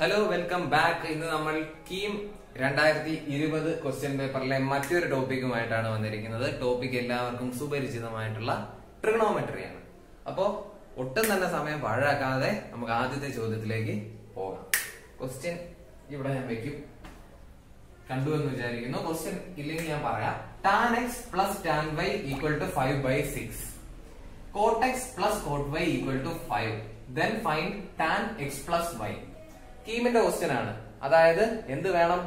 Hello welcome back ഇന്ന് നമ്മൾ കീം രണ്ടായിരത്തി ഇരുപത് ക്വസ്റ്റ്യൻ പേപ്പറിലെ മറ്റൊരു ടോപ്പിക്കുമായിട്ടാണ് വന്നിരിക്കുന്നത്. ടോപ്പിക് എല്ലാവർക്കും സുപരിചിതമായിട്ടുള്ള ട്രിഗണോമെട്രിയാണ് അപ്പോ ഒട്ടും തന്നെ സമയം പാഴാക്കാതെ നമുക്ക് ആദ്യത്തെ ചോദ്യത്തിലേക്ക് പോകാം. ക്വസ്റ്റ്യൻ ഇവിടെ ഞാൻ വെക്കും. കണ്ടു എന്ന് വിചാരിക്കുന്നു. ക്വസ്റ്റ്യൻ ഇല്ലെങ്കിൽ ഞാൻ പറയാം. Tan X plus tan Y equal to five by six cot x plus cot Y equal to five then find tan X plus Y കീമിന്റെ question ആണ്. അതായത് എന്ത് വേണം?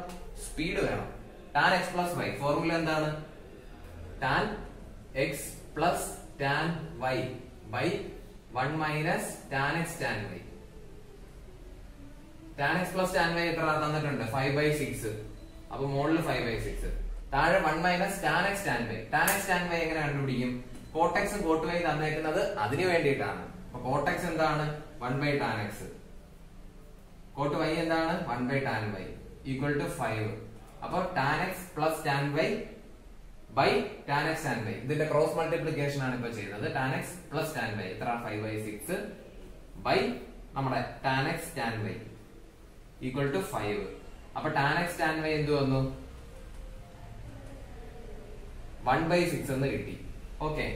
സ്പീഡ് വേണം. Tan X plus Y formula എന്താണ്? Tan X plus tan Y by one minus tan X tan Y tan X plus tan Y എത്ര തന്നിട്ടുണ്ട്? Five by six അപ്പൊ മോളിൽ ഫൈവ് ബൈ സിക്സ് താഴെ one minus tan X tan Y tan X tan Y എങ്ങനെ കണ്ടുപിടിക്കും? കോട്ടെക്സും coat Y തന്നേക്കുന്നത് അതിനു വേണ്ടിയിട്ടാണ്. അപ്പൊ കോട്ടെക്സ് എന്താണ്? One by tan X cot y എന്താണ്? One by tan Y equal to five അപ്പൊ tan X plus tan y by tan X tan Y ഇതിന്റെ cross multiplication ആണ് ഇപ്പൊ ചെയ്യുന്നത്. Tan X plus tan Y എത്ര? Five by six by നമ്മുടെ tan X tan y. Equal to five അപ്പൊ tan X tan Y എന്ത് വന്നു? One by six എന്ന് കിട്ടി. ഓക്കെ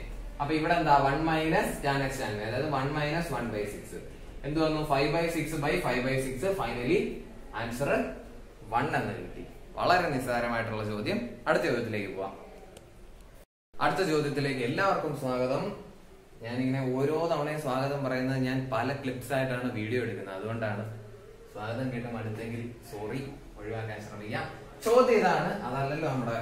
അപ്പൊ ഇവിടെ എന്താ? One minus tan X tan Y അതായത് one minus one by six എന്ത് വന്നു? Five by six by five by six finally answer one എന്ന് കിട്ടി. വളരെ നിസ്സാരമായിട്ടുള്ള ചോദ്യം. അടുത്ത ചോദ്യത്തിലേക്ക് പോവാം. അടുത്ത ചോദ്യത്തിലേക്ക് എല്ലാവർക്കും സ്വാഗതം. ഞാൻ ഇങ്ങനെ ഓരോ തവണയും സ്വാഗതം പറയുന്നത് ഞാൻ പല ക്ലിപ്സ് ആയിട്ടാണ് വീഡിയോ എടുക്കുന്നത്. അതുകൊണ്ടാണ് സ്വാഗതം കേട്ട് മടുത്തെങ്കിൽ സോറി ഒഴിവാക്കാൻ ശ്രമിക്കാം. ചോദ്യം ഇതാണ്. അതല്ലല്ലോ നമ്മുടെ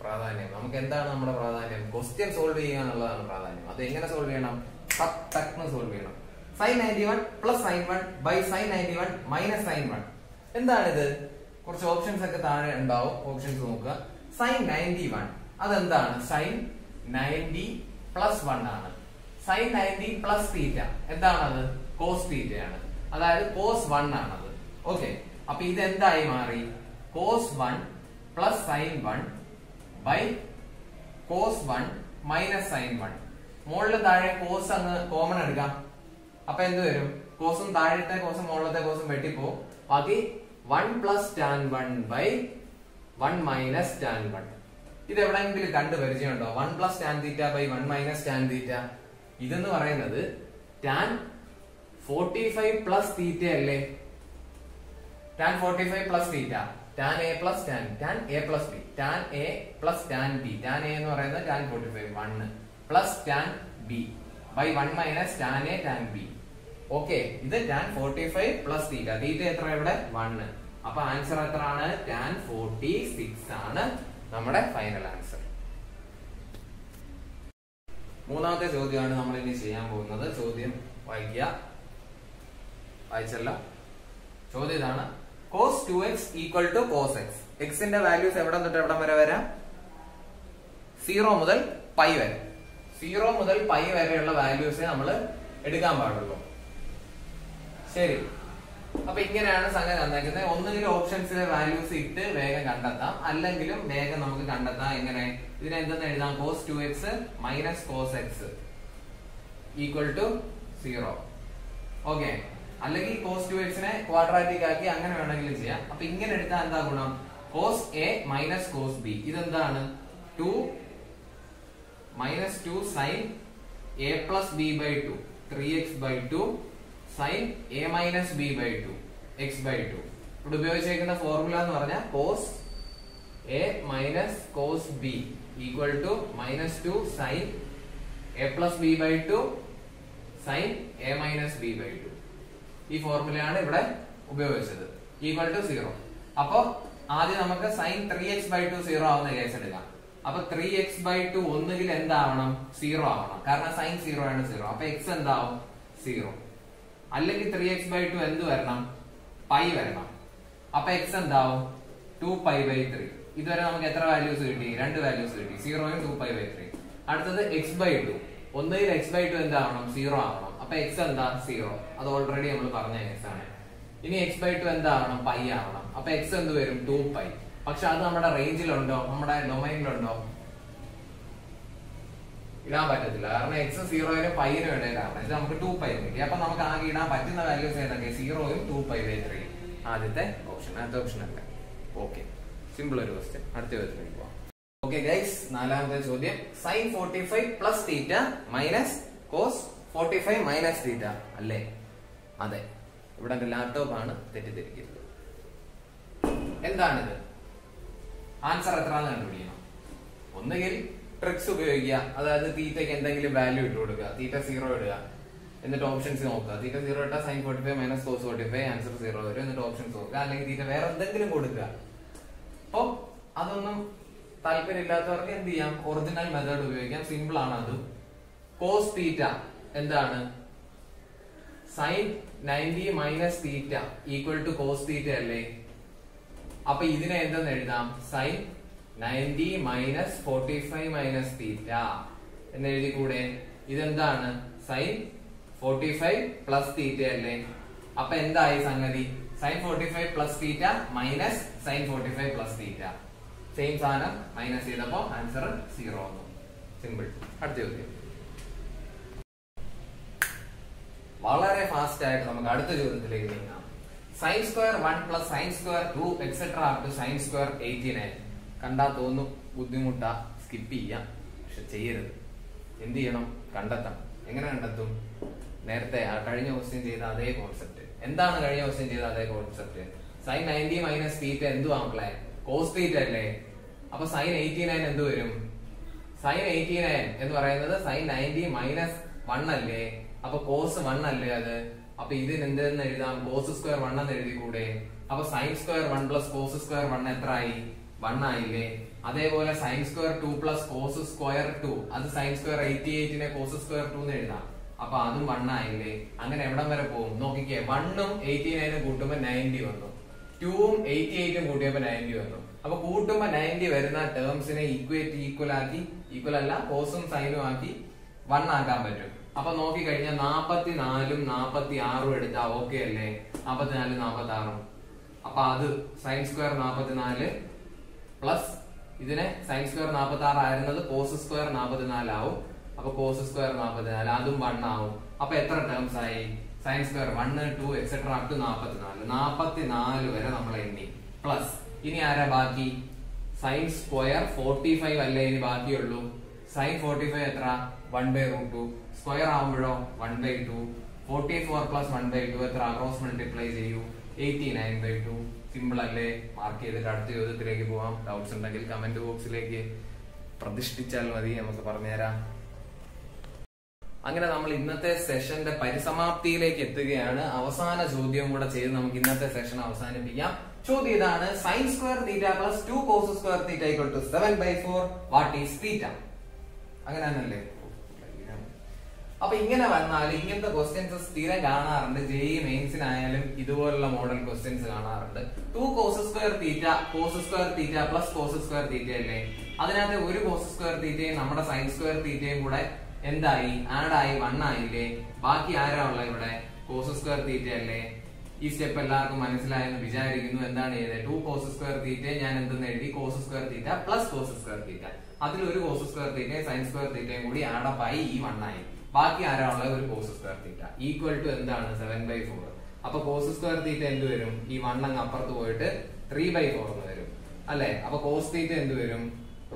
പ്രാധാന്യം. നമുക്ക് എന്താണ് നമ്മുടെ പ്രാധാന്യം? ക്വസ്റ്റ്യൻ സോൾവ് ചെയ്യുക എന്നുള്ളതാണ് പ്രാധാന്യം. അത് എങ്ങനെ സോൾവ് ചെയ്യണം സോൾവ് ചെയ്യണം. Sine ninety one plus sine one by sine ninety one minus sine one എന്താണിത്? കുറച്ച് ഓപ്ഷൻസ് ഒക്കെ താഴെ ഉണ്ടാവും. ഓപ്ഷൻസ് നോക്കുക. സൈൻ നയന്റി വൺ അതെന്താണ്? സൈൻ നയന്റി പ്ലസ് വൺ ആണ്. സൈൻ നയന്റി പ്ലസ് തീറ്റ എന്താണത്? കോസ് തീറ്റയാണ് അതായത് കോസ് വൺ ആണത്. ഓക്കെ അപ്പൊ ഇത് എന്തായി മാറി? Cos one plus sine one by cos one minus sine one മുകളിൽ താഴെ കോസ് അങ്ങ് കോമൺ എടുക്കാം. അപ്പൊ എന്ത് വരും? കോസും താഴത്തെ കോസും മുകളിലത്തെ കോസും വെട്ടിപ്പോ ബാക്കി one plus tan one by one minus tan one ഇത് എവിടെയെങ്കിലും കണ്ട് പരിചയമുണ്ടോ? One plus tan theta by one minus tan theta ഇതെന്ന് പറയുന്നത് tan forty five plus theta അല്ലേ? Tan forty five plus theta tan A plus tan tan A plus B tan A plus tan B tan A എന്ന് പറയുന്നത് tan forty five one plus tan B by one minus tan A tan B okay ഇത് tan forty five plus theta theta എത്ര ഇവിടെ? One അപ്പൊ answer എത്ര ആണ് tan forty six ആണ് നമ്മുടെ ഫൈനൽ ആൻസർ മൂന്നാമത്തെ ചോദ്യമാണ് നമ്മൾ ഇനി ചെയ്യാൻ പോകുന്നത്. ചോദ്യം വായിക്കുക. വായിച്ചല്ല? ചോദ്യം ഇതാണ്. Cos two X equal to cos X എക്സിന്റെ വാല്യൂസ് എവിടെ തൊട്ട് എവിടം വരെ വരാം? സീറോ മുതൽ പൈ വരെ. സീറോ മുതൽ പൈ വരെയുള്ള വാല്യൂസേ നമ്മൾ എടുക്കാൻ പാടുള്ളൂ. ശരി. അപ്പൊ ഇങ്ങനെയാണ് സംഗതി തന്നേക്കുന്നത് ഒന്നുകിൽ ഓപ്ഷൻസിലെ വാല്യൂസ് ഇട്ട് വേഗം കണ്ടെത്താം. അല്ലെങ്കിലും വേഗം നമുക്ക് കണ്ടെത്താം. എങ്ങനെ? ഇതിനെ എന്തെന്ന് എഴുതാം? Cos two X minus cos X equal to zero okay അല്ലെങ്കിൽ കോസ് ടു എക്സിനെ ക്വാഡ്രാറ്റിക് ആക്കി അങ്ങനെ വേണമെങ്കിലും ചെയ്യാം. അപ്പൊ ഇങ്ങനെ എടുത്താൽ എന്താ ഗുണം? Cos A minus cos B ഇതെന്താണ്? Two minus two sine A plus B by two three X by two sine A minus B by two X by two ഇവിടെ ഉപയോഗിച്ചിരിക്കുന്ന ഫോർമുല എന്ന് പറഞ്ഞാൽ cos A minus cos B equal to minus two sine A plus B by two sine A minus B by two ഈ ഫോർമുലയാണ് ഇവിടെ ഉപയോഗിച്ചത്. Equal to zero അപ്പോ ആദ്യം നമുക്ക് sine three X by two zero ആവുന്ന കേസ് എടുക്കാം. അപ്പൊ ത്രീ എക്സ് ബൈ ടു ഒന്നുകിൽ എന്താവണം? സീറോ ആവണം. കാരണം സൈൻ സീറോ ആണ് സീറോ അപ്പൊ എക്സ് എന്താവും? സീറോ അല്ലെങ്കിൽ ത്രീ എക്സ് ബൈ ടു എന്ത് വരണം? പൈ വരണം. അപ്പൊ എക്സ് എന്താവും? ടു പൈ ബൈ ത്രീ ഇതുവരെ നമുക്ക് എത്ര വാല്യൂസ് കിട്ടി? രണ്ട് വാല്യൂസ് കിട്ടി. സീറോയും ടു പൈ ബൈ ത്രീ അടുത്തത് എക്സ് ബൈ ടു ഒന്നുകിൽ എക്സ് ബൈ ടു എന്താവണം? സീറോ ആവണം. അപ്പൊ എക്സ് എന്താ? സീറോ അത് ഓൾറെഡി നമ്മൾ പറഞ്ഞ എക്സ് ആണ്. ഇനി എക്സ് ബൈ ടു എന്താവണം? പൈ ആവണം. അപ്പൊ എക്സ് എന്ത് വരും? ടു പൈ പക്ഷെ അത് നമ്മുടെ റേഞ്ചിലുണ്ടോ നമ്മുടെ ഡൊമൈനിലുണ്ടോ ഇടാൻ പറ്റത്തില്ല. കാരണം എക്സ് സീറോയിലും പൈനും ഇടയിലാണ്. ഇത് നമുക്ക് ടു പൈ കിട്ടി. അപ്പൊ നമുക്ക് ആകെ ഇടാൻ പറ്റുന്ന വാല്യൂസ് ഏതൊക്കെ? സീറോയും ടു പൈ ബൈ ത്രീ ആദ്യത്തെ ഓപ്ഷൻ ആദ്യത്തെ ഓപ്ഷൻ അല്ല. ഓക്കെ സിമ്പിൾ ഒരു ക്വസ്റ്റ്യൻ അടുത്ത ചോദ്യത്തിലേക്ക് പോവാം. ഓക്കെ ഗൈസ് നാലാമത്തെ ചോദ്യം. Sine forty five plus theta minus cos forty five minus theta അല്ലേ? അതെ. ഇവിടെ ലാപ്ടോപ്പ് ആണ് തെറ്റിദ്ധരിക്കുന്നത്. എന്താണിത്? ആൻസർ എത്ര കണ്ടുപിടിക്കണം. ഒന്നുകിൽ ട്രിക്സ് ഉപയോഗിക്കുക. അതായത് തീറ്റയ്ക്ക് എന്തെങ്കിലും വാല്യൂ ഇട്ട് കൊടുക്കുക. തീറ്റ സീറോ ഇടുക. എന്നിട്ട് ഓപ്ഷൻസ് നോക്കുക. തീറ്റ സീറോ ഇട്ടാൽ sine forty five minus cos forty five answer zero വരും. എന്നിട്ട് ഓപ്ഷൻസ് നോക്കുക. അല്ലെങ്കിൽ തീറ്റ വേറെ എന്തെങ്കിലും കൊടുക്കുക. അപ്പോൾ അതൊന്നും താല്പര്യമില്ലാത്തവർക്ക് എന്ത് ചെയ്യാം? ഒറിജിനൽ മെത്തേഡ് ഉപയോഗിക്കാം. സിമ്പിൾ ആണ് അത്. കോസ് തീറ്റ എന്താണ്? Sine ninety minus theta equal to cos theta അല്ലേ അപ്പൊ ഇതിനെ എന്തെന്ന് എഴുതാം? Sine ninety minus forty five minus theta എന്ന് എഴുതി കൂടെ ഇതെന്താണ്? Sine forty five plus theta അല്ലേ? അപ്പൊ എന്തായി സംഗതി? Sine forty five plus theta minus sine forty five plus theta. Same സാധനം മൈനസ് ചെയ്തപ്പോ ആൻസർ സീറോ വന്നു സിമ്പിൾ. അടുത്ത ചോദ്യം. വളരെ ഫാസ്റ്റ് ആയിട്ട് നമുക്ക് അടുത്ത ചോദ്യത്തിലേക്ക് നീങ്ങാം. Sine square one plus sine square two etcetera to sine square eighty nine കണ്ടാ തോന്നും ബുദ്ധിമുട്ടാ സ്കിപ്പ് ചെയ്യാം പക്ഷെ ചെയ്യരുത്. എന്ത് ചെയ്യണം? കണ്ടെത്തണം. എങ്ങനെ കണ്ടെത്തും? നേരത്തെ ആ കഴിഞ്ഞ ക്വസ്റ്റ്യൻ ചെയ്ത അതേ കോൺസെപ്റ്റ് എന്താണ് കഴിഞ്ഞ ക്വസ്റ്റ്യൻ ചെയ്ത അതേ concept sine ninety minus theta എന്തുവാ മക്കളെ? കോസ് തീറ്റ അല്ലേ? അപ്പൊ സൈൻ എയ്റ്റി നയൻ എന്ത് വരും? സൈൻ എയ്റ്റി നയൻ എന്ന് പറയുന്നത് സൈൻ നയന്റി മൈനസ് വൺ അല്ലേ? അപ്പൊ കോസ് വൺ അല്ലേ അത്? അപ്പൊ ഇതിന് എന്തെന്ന് എഴുതാം? കോസ് സ്ക്വയർ വൺ എന്ന് എഴുതി കൂടെ അപ്പൊ sine square one plus cos square one എത്ര ആയി വൺ ആയില്ലേ? അതേപോലെ sine square two plus cos square two അത് സൈൻ സ്ക്വയർ എയ്റ്റി എയ്റ്റിനെ കോസ് സ്ക്വയർ ടു എന്ന് എഴുതാം. അപ്പൊ അതും വൺ ആയില്ലേ? അങ്ങനെ എവിടം വരെ പോകും? നോക്കിക്കേ വണ്ണും എയ്റ്റി നയനും കൂട്ടുമ്പോ നയന്റി വന്നു. ടൂവും എയ്റ്റി എയ്റ്റും കൂട്ടിയപ്പോ നയന്റി വന്നു. അപ്പൊ കൂട്ടുമ്പോ നയന്റി വരുന്ന ടേംസിനെ ഈക്വേറ്റ് ഈക്വൽ ആക്കി ഈക്വൽ അല്ല കോസും സൈനും ആക്കി വൺ ആക്കാൻ പറ്റും. അപ്പൊ നോക്കി കഴിഞ്ഞാൽ നാപ്പത്തി നാലും നാപ്പത്തി ആറും എടുത്താ ഓക്കെ അല്ലേ? നാപ്പത്തിനാലും നാപ്പത്തി ആറും അപ്പൊ അത് സൈൻ സ്ക്വയർ നാപ്പത്തിനാല് പ്ലസ് ഇതിനെ സൈൻ സ്ക്വയർ നാൽപ്പത്തി ആറ് ആയിരുന്നത് കോസ് സ്ക്വയർ നാൽപ്പത്തിനാലാവും അപ്പൊ കോസ് സ്ക്വയർ നാൽപ്പത്തിനാല് അതും വൺ ആവും. അപ്പൊ എത്ര ടേംസ് ആയി? Sine square one two etcetera up to നാൽപ്പത്തിനാല് നാപ്പത്തിനാല്. വരെ നമ്മൾ എണ്ണി. പ്ലസ് ഇനി ആരാ ബാക്കി? സൈൻ സ്ക്വയർ ഫോർട്ടി ഫൈവ് അല്ലേ ഇനി ബാക്കിയുള്ളൂ? സൈൻ ഫോർട്ടി ഫൈവ് എത്ര? One by root two square ആവുമ്പോഴോ? One by two forty four plus one by two എത്ര? ക്രോസ് മൾട്ടിപ്ലൈ ചെയ്യൂ. Eighty nine by two simple അല്ലേ? മാർക്ക് ചെയ്തിട്ട് അടുത്ത ചോദ്യത്തിലേക്ക് പോവാം. ഡൗട്ട്സ് ഉണ്ടെങ്കിൽ കമന്റ് ബോക്സിലേക്ക് പ്രതിഷ്ഠിച്ചാൽ മതി നമുക്ക് പറഞ്ഞുതരാം. അങ്ങനെ നമ്മൾ ഇന്നത്തെ സെഷന്റെ പരിസമാപ്തിയിലേക്ക് എത്തുകയാണ്. അവസാന ചോദ്യം കൂടെ ചെയ്ത് നമുക്ക് ഇന്നത്തെ സെഷൻ അവസാനിപ്പിക്കാം. ചോദ്യം ഇതാണ് sine square theta plus two cos square theta equal to seven by four what is theta അങ്ങനെ തന്നെയല്ലേ അപ്പൊ ഇങ്ങനെ വന്നാൽ ഇങ്ങനത്തെ ക്വസ്റ്റ്യൻസ് സ്ഥിരം കാണാറുണ്ട്. ജെഇ മെയിൻസിനായാലും ഇതുപോലുള്ള മോഡൽ ക്വസ്റ്റ്യൻസ് കാണാറുണ്ട്. Two cos square theta cos square theta plus cos square theta അല്ലേ അതിനകത്ത് ഒരു കോസ് സ്ക്വയർ തീറ്റയും നമ്മുടെ സൈൻ സ്ക്വയർ തീറ്റയും കൂടെ എന്തായി? ആഡ് ആയി വൺ ആയില്ലേ? ബാക്കി ആരാ ഉള്ള ഇവിടെ? കോസ് സ്ക്വയർ തീറ്റ അല്ലേ? ഈ സ്റ്റെപ്പ് എല്ലാവർക്കും മനസ്സിലായെന്ന് വിചാരിക്കുന്നു. എന്താണ് ചെയ്തത്? ടു കോസ് സ്ക്വയർ തീറ്റ ഞാൻ എന്തെന്ന് എഴുതി? Cos square theta plus cos square theta അതിൽ ഒരു കോസ് സ്ക്വയർ തീറ്റയും സൈൻ സ്ക്വയർ തീറ്റയും കൂടി ആഡപ്പ് ആയി. ഈ വൺ ആയി. ബാക്കി ആരാണുള്ളത്? ഒരു cos square theta equal to എന്താണ്? സെവൻ ബൈ ഫോർ അപ്പൊ കോസ് സ്ക്വയർ തീറ്റ എന്ത് വരും? ഈ വൺ അങ്ങ് അപ്പുറത്ത് പോയിട്ട് ത്രീ ബൈ ഫോർ എന്ന് വരും. അല്ലെ? അപ്പൊ കോസ് തീറ്റ എന്ത് വരും?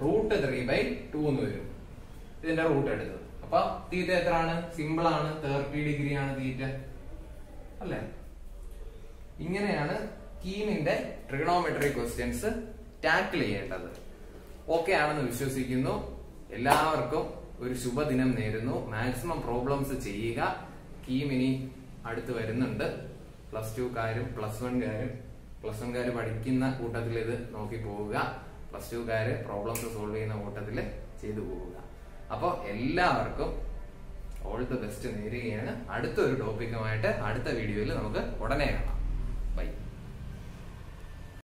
റൂട്ട് ത്രീ ബൈ ടു എന്ന് വരും. ഇതിന്റെ റൂട്ട് എടുത്തത് അപ്പൊ തീറ്റ എത്രയാണ്? സിമ്പിൾ ആണ്. തേർട്ടി ഡിഗ്രി ആണ് തീറ്റ അല്ലെ? ഇങ്ങനെയാണ് കീമിന്റെ ട്രിഗണോമെട്രി ക്വസ്റ്റ്യൻസ് ടാക്കിൾ ചെയ്യേണ്ടത്. ഓക്കെ ആണെന്ന് വിശ്വസിക്കുന്നു. എല്ലാവർക്കും ഒരു ശുഭദിനം നേരുന്നു. മാക്സിമം പ്രോബ്ലംസ് ചെയ്യുക. കീം ഇനി അടുത്ത് വരുന്നുണ്ട്. പ്ലസ് ടു കാരും പ്ലസ് വൺകാരും പ്ലസ് വൺകാര് പഠിക്കുന്ന കൂട്ടത്തിൽ ഇത് നോക്കി പോവുക. പ്ലസ് ടു കാര് പ്രോബ്ലംസ് സോൾവ് ചെയ്യുന്ന കൂട്ടത്തിൽ ചെയ്തു പോവുക. അപ്പോൾ എല്ലാവർക്കും ഓൾ ദ ബെസ്റ്റ് നേരുകയാണ്. അടുത്തൊരു ടോപ്പിക്കുമായിട്ട് അടുത്ത വീഡിയോയിൽ നമുക്ക് ഉടനെ കാണാം.